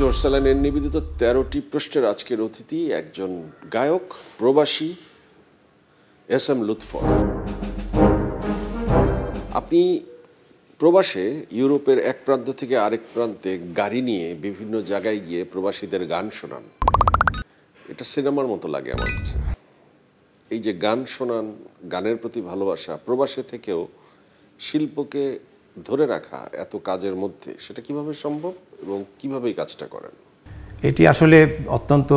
ওরসালানের নিবেদিত তেরোটি প্রশ্নের আজকের অতিথি একজন গায়ক, প্রবাসী, এস এম লুৎফর। আপনি প্রবাসে ইউরোপের এক প্রান্ত থেকে আরেক প্রান্তে গাড়ি নিয়ে বিভিন্ন জায়গায় গিয়ে প্রবাসীদের গান শোনান। এটা সিনেমার মতো লাগে আমার কাছে। এই যে গান শোনান, গানের প্রতি ভালোবাসা, প্রবাসে থেকেও শিল্পকে ধরে রাখা এত কাজের মধ্যে, সেটা কীভাবে সম্ভব? এবং কীভাবে এই কাজটা করেন? এটি আসলে অত্যন্ত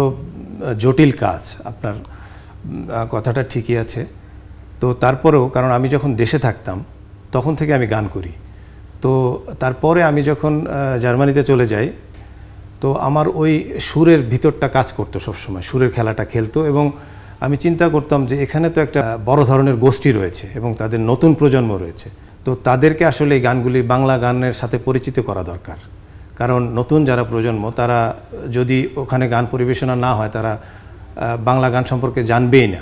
জটিল কাজ, আপনার কথাটা ঠিকই আছে। তো তারপরেও, কারণ আমি যখন দেশে থাকতাম, তখন থেকে আমি গান করি। তো তারপরে আমি যখন জার্মানিতে চলে যাই, তো আমার ওই সুরের ভিতরটা কাজ করতো সবসময়। সুরের খেলাটা খেলতো এবং আমি চিন্তা করতাম যে এখানে তো একটা বড় ধরনের গোষ্ঠী রয়েছে এবং তাদের নতুন প্রজন্ম রয়েছে। তো তাদেরকে আসলে এই গানগুলি বাংলা গানের সাথে পরিচিত করা দরকার। কারণ নতুন যারা প্রজন্ম তারা যদি ওখানে গান পরিবেশনা না হয় তারা বাংলা গান সম্পর্কে জানবেই না।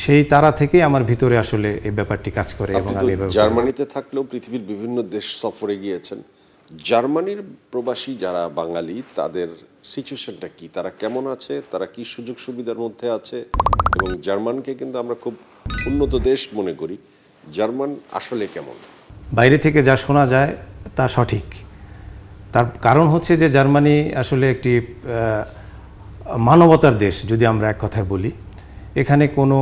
সেই তারা থেকেই আমার ভিতরে আসলে এই ব্যাপারটি কাজ করে এবং আমি জার্মানিতে থাকলেও পৃথিবীর বিভিন্ন দেশ সফরে গিয়েছেন। জার্মানির প্রবাসী যারা বাঙালি তাদের সিচুয়েশনটা কি? তারা কেমন আছে? তারা কি সুযোগ সুবিধার মধ্যে আছে? এবং জার্মানকে কিন্তু আমরা খুব উন্নত দেশ মনে করি। জার্মান আসলে কেমন? বাইরে থেকে যা শোনা যায় তা সঠিক। তার কারণ হচ্ছে যে জার্মানি আসলে একটি মানবতার দেশ যদি আমরা এক কথায় বলি। এখানে কোনো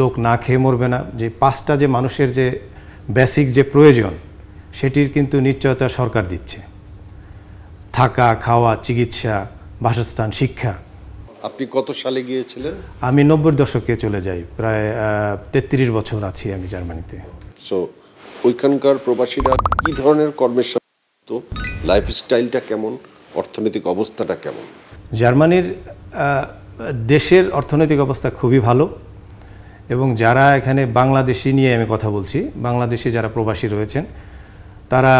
লোক না খেয়ে মরবে না। যে পাঁচটা যে মানুষের যে বেসিক যে প্রয়োজন সেটির কিন্তু নিশ্চয়তা সরকার দিচ্ছে। থাকা খাওয়া চিকিৎসা বাসস্থান শিক্ষা। আপনি কত সালে গিয়েছিলেন? আমি নব্বই দশকে চলে যাই। প্রায় তেত্রিশ বছর আছি আমি জার্মানিতে। সো ওইখানকার প্রবাসীরা কি ধরনের কর্মের যুক্ত? লাইফস্টাইলটা কেমন অর্থনৈতিক অবস্থাটা কেমন জার্মানির দেশের অর্থনৈতিক অবস্থা খুবই ভালো এবং যারা এখানে বাংলাদেশি নিয়ে আমি কথা বলছি বাংলাদেশি যারা প্রবাসী রয়েছেন তারা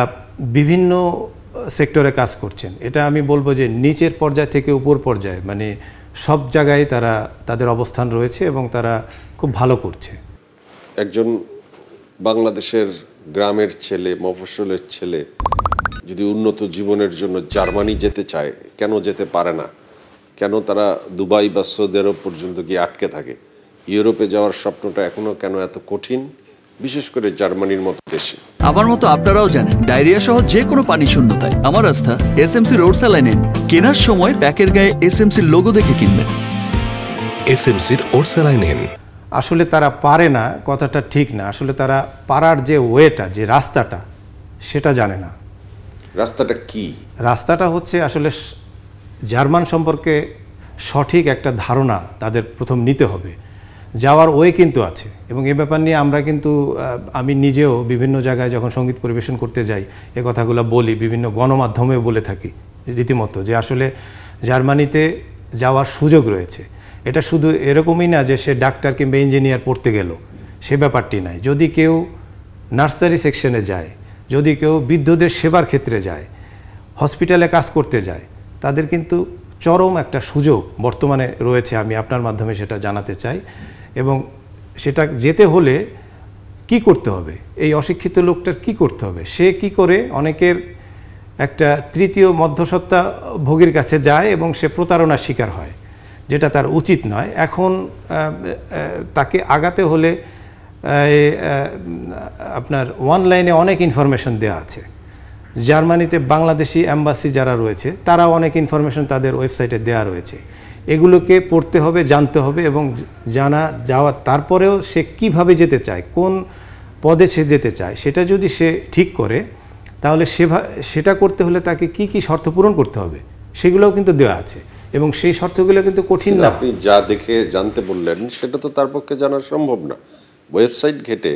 বিভিন্ন সেক্টরে কাজ করছেন এটা আমি বলব যে নিচের পর্যায় থেকে উপর পর্যায়ে মানে সব জায়গায় তারা তাদের অবস্থান রয়েছে এবং তারা খুব ভালো করছে একজন বাংলাদেশের গ্রামের ছেলে মফস্বলের ছেলে যদি উন্নত জীবনের জন্য জার্মানি যেতে চায় কেন যেতে পারে না? কেন তারা দুবাই বা সৌদি আরব পর্যন্ত গিয়ে আটকে থাকে? ইউরোপে যাওয়ার স্বপ্নটা এখনও কেন এত কঠিন? বিশেষ করে জার্মানির মতো দেশে। আমার মতো আপনারাও জানেন ডায়রিয়া সহ যে কোনো পানি শূন্যতায়। আমার আস্থা এসএমসি রোড স্যালাইন কেনার সময় প্যাকের গায়ে এস এম সির লোগো দেখে কিনবেন। এস এম এসএমসির ওরসালাইন আসলে তারা পারে না কথাটা ঠিক না। আসলে তারা পারার যে ওয়েটা যে রাস্তাটা সেটা জানে না। রাস্তাটা কি? রাস্তাটা হচ্ছে আসলে জার্মান সম্পর্কে সঠিক একটা ধারণা তাদের প্রথম নিতে হবে। যাওয়ার ওয়ে কিন্তু আছে এবং এ ব্যাপার নিয়ে আমরা কিন্তু আমি নিজেও বিভিন্ন জায়গায় যখন সংগীত পরিবেশন করতে যাই, এ কথাগুলো বলি, বিভিন্ন গণমাধ্যমেও বলে থাকি রীতিমতো যে আসলে জার্মানিতে যাওয়ার সুযোগ রয়েছে। এটা শুধু এরকমই না যে সে ডাক্তার কিংবা ইঞ্জিনিয়ার পড়তে গেল, সে ব্যাপারটি নাই। যদি কেউ নার্সারি সেকশনে যায় যদি কেউ বৃদ্ধদের সেবার ক্ষেত্রে যায়, হসপিটালে কাজ করতে যায়, তাদের কিন্তু চরম একটা সুযোগ বর্তমানে রয়েছে আমি আপনার মাধ্যমে সেটা জানাতে চাই এবং সেটা যেতে হলে কি করতে হবে? এই অশিক্ষিত লোকটার কি করতে হবে? সে কি করে অনেকের একটা তৃতীয় মধ্যসত্ত্বা ভোগীর কাছে যায় এবং সে প্রতারণার শিকার হয়, যেটা তার উচিত নয়। এখন তাকে আগাতে হলে আপনার অনলাইনে অনেক ইনফরমেশন দেওয়া আছে। জার্মানিতে বাংলাদেশি অ্যাম্বাসি যারা রয়েছে তারা অনেক ইনফরমেশন তাদের ওয়েবসাইটে দেওয়া রয়েছে। এগুলোকে পড়তে হবে জানতে হবে এবং জানা যাওয়া তারপরেও সে কীভাবে যেতে চায় কোন পদে সে যেতে চায় সেটা যদি সে ঠিক করে তাহলে সেভা সেটা করতে হলে তাকে কি কি শর্ত পূরণ করতে হবে সেগুলোও কিন্তু দেওয়া আছে। এবং সেই শর্তগুলো কিন্তু কঠিন না। আপনি যা দেখে জানতে বললেন সেটা তো তার পক্ষে জানা সম্ভব না। ওয়েবসাইট ঘেটে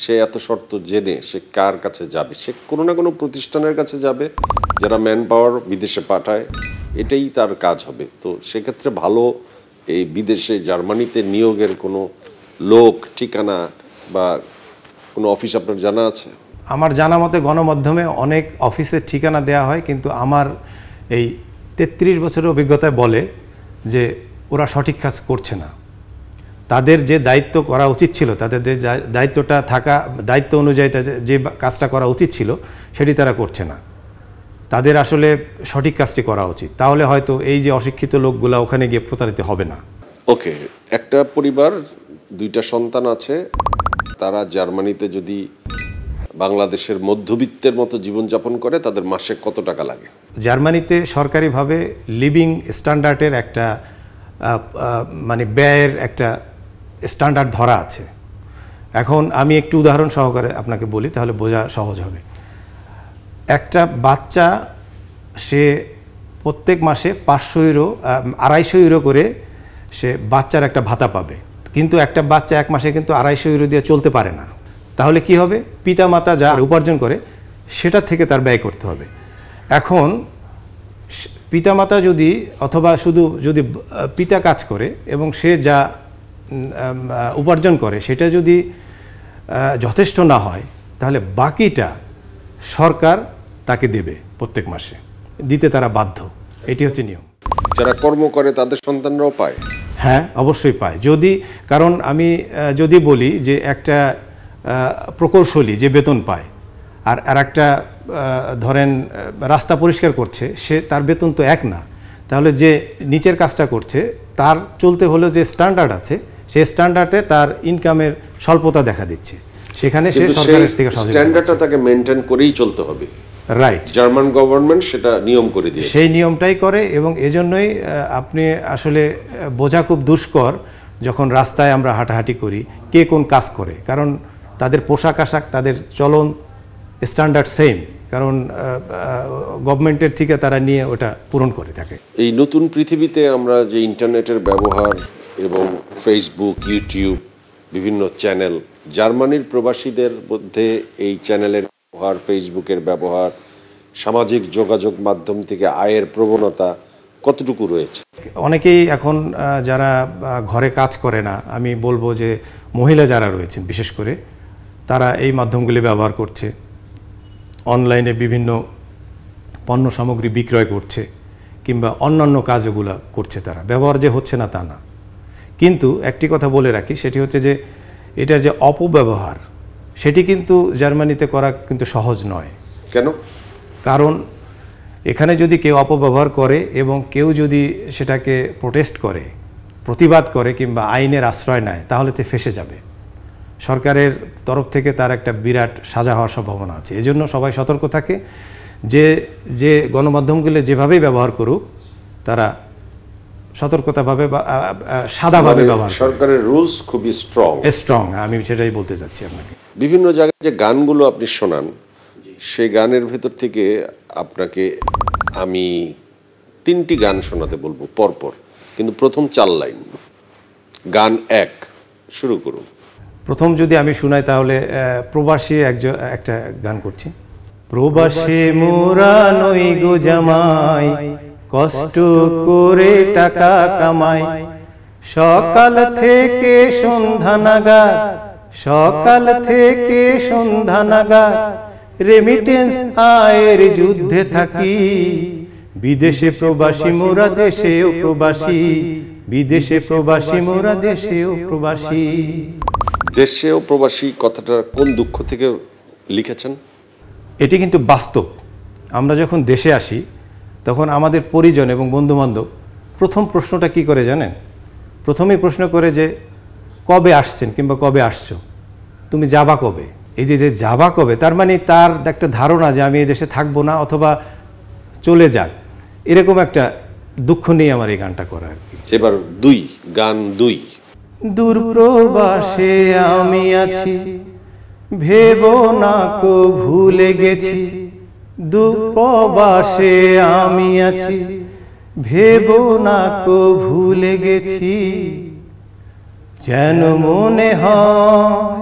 সে এত শর্ত জেনে সে কার কাছে যাবে? সে কোনো না কোনো প্রতিষ্ঠানের কাছে যাবে, যারা ম্যান পাওয়ার বিদেশে পাঠায়, এটাই তার কাজ হবে। তো সেক্ষেত্রে ভালো এই বিদেশে জার্মানিতে নিয়োগের কোনো লোক, ঠিকানা বা কোনো অফিস আপনার জানা আছে? আমার জানা মতে গণমাধ্যমে অনেক অফিসের ঠিকানা দেওয়া হয়, কিন্তু আমার এই তেত্রিশ বছরের অভিজ্ঞতায় বলে যে ওরা সঠিক কাজ করছে না। তাদের যে দায়িত্ব করা উচিত ছিল তাদের যে দায়িত্বটা থাকা দায়িত্ব অনুযায়ী তাদের যে কাজটা করা উচিত ছিল সেটি তারা করছে না। তাদের আসলে সঠিক কাজটি করা উচিত। তাহলে হয়তো এই যে অশিক্ষিত লোকগুলা ওখানে গিয়ে প্রতারিত হবে না। ওকে একটা পরিবার দুইটা সন্তান আছে তারা জার্মানিতে যদি বাংলাদেশের মধ্যবিত্তের মতো জীবনযাপন করে তাদের মাসে কত টাকা লাগে? জার্মানিতে সরকারিভাবে লিভিং স্ট্যান্ডার্ডের একটা মানে ব্যয়ের একটা স্ট্যান্ডার্ড ধরা আছে। এখন আমি একটু উদাহরণ সহকারে আপনাকে বলি, তাহলে বোঝা সহজ হবে। একটা বাচ্চা, সে প্রত্যেক মাসে পাঁচশো ইউরো আড়াইশো ইউরো করে সে বাচ্চার একটা ভাতা পাবে। কিন্তু একটা বাচ্চা এক মাসে কিন্তু আড়াইশো ইউরো দিয়ে চলতে পারে না। তাহলে কি হবে? পিতামাতা যা উপার্জন করে, সেটা থেকে তার ব্যয় করতে হবে। এখন পিতামাতা যদি, অথবা শুধু যদি পিতা কাজ করে এবং সে যা উপার্জন করে সেটা যদি যথেষ্ট না হয় তাহলে বাকিটা সরকার তাকে দেবে প্রত্যেক মাসে। দিতে তারা বাধ্য। এটি হচ্ছে নিয়ম। যারা কর্ম করে তাদের সন্তানরাও পায়? হ্যাঁ অবশ্যই পায়। যদি কারণ আমি যদি বলি যে একটা প্রকৌশলী যে বেতন পায় আর আর একটা ধরেন রাস্তা পরিষ্কার করছে সে তার বেতন তো এক না। তাহলে যে নিচের কাজটা করছে তার চলতে হলো যে স্ট্যান্ডার্ড আছে সেই স্ট্যান্ডার্ডে তার ইনকামের স্বল্পতা দেখা দিচ্ছে। সেখানে সে সরকারের থেকে স্ট্যান্ডার্ডটা তাকে মেনটেন করেই চলতে হবে। রাইট জার্মান গভর্নমেন্ট সেটা নিয়ম করে দিয়েছে। সেই নিয়মটাই করে এবং এজন্যই আপনি আসলে বোঝা খুব দুষ্কর যখন রাস্তায় আমরা হাঁটাহাঁটি করি কে কোন কাজ করে। কারণ তাদের পোশাক আশাক তাদের চলন স্ট্যান্ডার্ড সেম কারণ গভর্নমেন্টের থেকে তারা নিয়ে ওটা পূরণ করে থাকে। এই নতুন পৃথিবীতে আমরা যে ইন্টারনেটের ব্যবহার এবং ফেসবুক ইউটিউব বিভিন্ন চ্যানেল জার্মানির প্রবাসীদের মধ্যে এই চ্যানেলের ব্যবহার ফেসবুকের ব্যবহার, সামাজিক যোগাযোগ মাধ্যম থেকে আয়ের প্রবণতা কতটুকু রয়েছে? অনেকেই এখন যারা ঘরে কাজ করে না, আমি বলব যে মহিলা যারা রয়েছেন, বিশেষ করে, তারা এই মাধ্যমগুলি ব্যবহার করছে। অনলাইনে বিভিন্ন পণ্য সামগ্রী বিক্রয় করছে, কিংবা অন্যান্য কাজগুলো করছে তারা। ব্যবহার যে হচ্ছে না তা না। কিন্তু একটি কথা বলে রাখি সেটি হচ্ছে যে এটার যে অপব্যবহার সেটি কিন্তু জার্মানিতে করা কিন্তু সহজ নয়। কেন? কারণ এখানে যদি কেউ অপব্যবহার করে এবং কেউ যদি সেটাকে প্রোটেস্ট করে প্রতিবাদ করে কিংবা আইনের আশ্রয় নেয় তাহলে তে ফেসে যাবে। সরকারের তরফ থেকে তার একটা বিরাট সাজা হওয়ার সম্ভাবনা আছে। এজন্য সবাই সতর্ক থাকে। যে যে গণমাধ্যমগুলো যেভাবেই ব্যবহার করুক তারা সতর্কতাভাবে বা সাদাভাবে ব্যবহার সরকারের রুলস খুবই স্ট্রং স্ট্রং আমি সেটাই বলতে চাচ্ছি আপনাকে। বিভিন্ন জায়গায় যে গানগুলো আপনি শোনান সেই গানের ভেতর থেকে আপনাকে আমি তিনটি গান শোনাতে বলব পরপর। কিন্তু প্রথম চার লাইন। গান এক শুরু করুন। প্রথম যদি আমি শুনাই তাহলে প্রবাসী একজন একটা গান করছি। প্রবাসে মোরা নই গো জামাই কষ্ট করে টাকা কামাই। সকাল থেকে সন্ধ্যা নাগাদ সকাল থেকে সন্ধ্যা নাগাদ রেমিটেন্স আয়ের যুদ্ধে থাকি। বিদেশে প্রবাসী মোরা দেশেও প্রবাসী। বিদেশে প্রবাসী মোরা দেশেও প্রবাসী। দেশেও প্রবাসী কথাটা কোন দুঃখ থেকে লিখেছেন? এটি কিন্তু বাস্তব। আমরা যখন দেশে আসি তখন আমাদের পরিজন এবং বন্ধুবান্ধব প্রথম প্রশ্নটা কি করে জানেন? প্রথমেই প্রশ্ন করে যে কবে আসছেন কিংবা কবে আসছো? তুমি যাবা কবে? এই যে যে যাবা কবে তার মানে তার একটা ধারণা যে আমি এই দেশে থাকব না অথবা চলে যাক এরকম একটা দুঃখ নিয়ে আমার এই গানটা করা আর কি। এবার দুই গান দুই। দূরপ্রবাসে আমি আছি ভেব না কো ভুলে গেছি দুপবাসে আমি আছি। ভেব না কো ভুলে গেছি যেন মনে হয়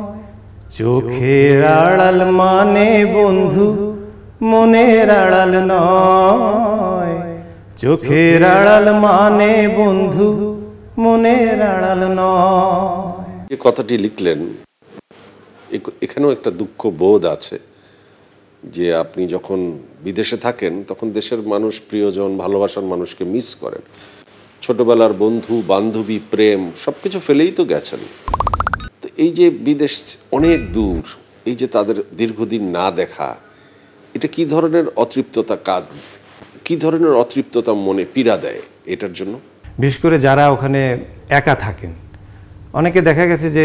চোখের আড়াল মানে বন্ধু, মনের আড়াল নয়। চোখের আড়াল মানে বন্ধু, মনের আড়াল নয়। যে কথাটি লিখলেন। এখানেও একটা দুঃখ বোধ আছে। যে আপনি যখন বিদেশে থাকেন, তখন দেশের মানুষ, প্রিয়জন, ভালোবাসার মানুষকে মিস করেন। ছোটবেলার বন্ধু, বান্ধবী, প্রেম সব কিছু ফেলেই তো গেছেন। তো এই যে বিদেশ অনেক দূর, এই যে তাদের দীর্ঘদিন না দেখা, এটা কি ধরনের অতৃপ্ততা কাজ কি ধরনের অতৃপ্ততা মনে পীড়া দেয় এটার জন্য? বিশেষ করে যারা ওখানে একা থাকেন। অনেকে দেখা গেছে যে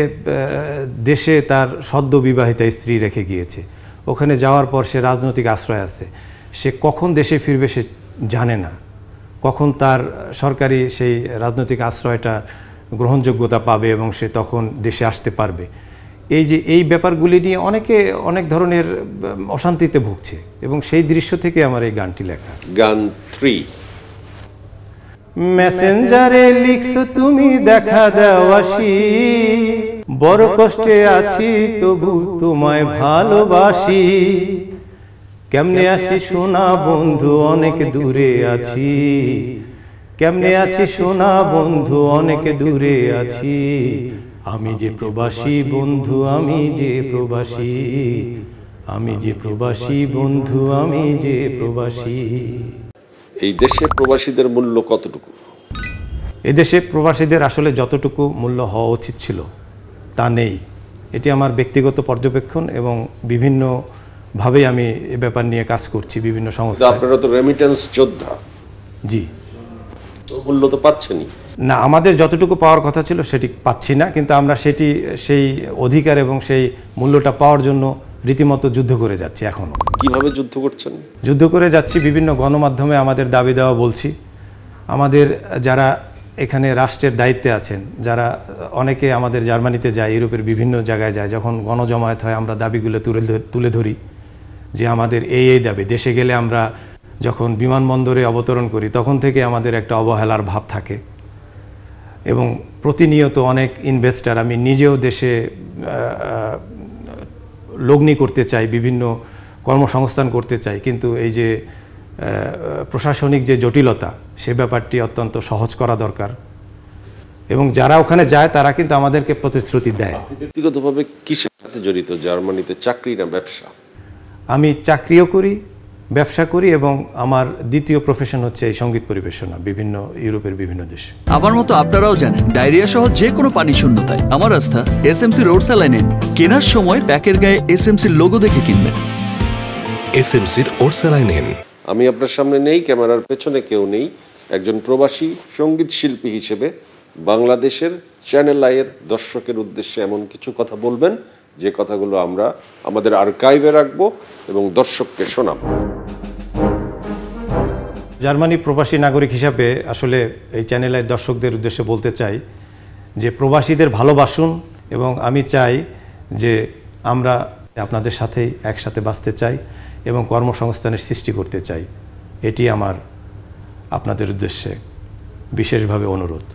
দেশে তার সদ্য বিবাহিতা স্ত্রী রেখে গিয়েছে। ওখানে যাওয়ার পর সে রাজনৈতিক আশ্রয় আছে। সে কখন দেশে ফিরবে সে জানে না। কখন তার সরকারি সেই রাজনৈতিক আশ্রয়টা গ্রহণযোগ্যতা পাবে এবং সে তখন দেশে আসতে পারবে। এই যে এই ব্যাপারগুলি নিয়ে অনেকে অনেক ধরনের অশান্তিতে ভুগছে এবং সেই দৃশ্য থেকে আমার এই গানটি লেখা। গান থ্রি। মেসেঞ্জারে লিখছো তুমি দেখা দেওয়াসি বড় কষ্টে আছি তবু তোমায় ভালোবাসি। কেমনে আছি সোনা বন্ধু অনেক দূরে আছি। কেমনে আছি সোনা বন্ধু অনেক দূরে আছি। আমি যে প্রবাসী বন্ধু আমি যে প্রবাসী। আমি যে প্রবাসী বন্ধু আমি যে প্রবাসী। এই দেশে প্রবাসীদের মূল্য কতটুকু? এদেশে প্রবাসীদের আসলে যতটুকু মূল্য হওয়া উচিত ছিল তা নেই। এটি আমার ব্যক্তিগত পর্যবেক্ষণ এবং বিভিন্নভাবেই আমি এ ব্যাপার নিয়ে কাজ করছি বিভিন্ন সংস্থা আপনারা তো রেমিটেন্স যোদ্ধা। জি। তো মূল্য তো পাচ্ছেনই। না আমাদের যতটুকু পাওয়ার কথা ছিল সেটি পাচ্ছি না কিন্তু আমরা সেটি সেই অধিকার এবং সেই মূল্যটা পাওয়ার জন্য রীতিমতো যুদ্ধ করে যাচ্ছি এখনও কীভাবে যুদ্ধ করছেন? যুদ্ধ করে যাচ্ছি বিভিন্ন গণমাধ্যমে আমাদের দাবি দেওয়া বলছি। আমাদের যারা এখানে রাষ্ট্রের দায়িত্বে আছেন। যারা অনেকে আমাদের জার্মানিতে যায়, ইউরোপের বিভিন্ন জায়গায় যায়, যখন গণজমায়েত হয়, আমরা দাবিগুলো তুলে তুলে ধরি যে আমাদের এই এই দাবি। দেশে গেলে আমরা যখন বিমানবন্দরে অবতরণ করি, তখন থেকে আমাদের একটা অবহেলার ভাব থাকে। এবং প্রতিনিয়ত অনেক ইনভেস্টার আমি নিজেও দেশে লগ্নি করতে চাই, বিভিন্ন কর্মসংস্থান করতে চাই। কিন্তু এই যে প্রশাসনিক যে জটিলতা সে ব্যাপারটি অত্যন্ত সহজ করা দরকার। এবং যারা ওখানে যায় তারা কিন্তু আমাদেরকে প্রতিশ্রুতি দেয়। ব্যক্তিগতভাবে কিসের সাথে জড়িত? জার্মানিতে চাকরি না ব্যবসা? আমি চাকরিও করি ব্যবসা করি এবং আমার দ্বিতীয় প্রফেশন হচ্ছে এই সংগীত পরিবেশনা বিভিন্ন ইউরোপের বিভিন্ন দেশে। আমার মতো আপনারাও জানেন ডায়রিয়া সহ যে কোনো পানি শূন্যতায়। আমার আস্থা এসএমসি রোড স্যালাইন কেনার সময় প্যাকের গায়ে এসএমসি লোগো দেখে কিনবেন। এস এম সির এসএমসির ওরসালাইন আমি আপনার সামনে নেই, ক্যামেরার পেছনে কেউ নেই। একজন প্রবাসী, সংগীত শিল্পী হিসেবে বাংলাদেশের চ্যানেল আইয়ের দর্শকের উদ্দেশ্যে এমন কিছু কথা বলবেন, যে কথাগুলো আমরা আমাদের আর্কাইভে রাখব এবং দর্শককে শোনাবো। জার্মানি প্রবাসী নাগরিক হিসাবে আসলে এই চ্যানেলের দর্শকদের উদ্দেশ্যে বলতে চাই যে, প্রবাসীদের ভালোবাসুন এবং আমি চাই যে, আমরা আপনাদের সাথেই একসাথে বাঁচতে চাই। এবং কর্মসংস্থানের সৃষ্টি করতে চাই এটি আমার আপনাদের উদ্দেশ্যে বিশেষভাবে অনুরোধ।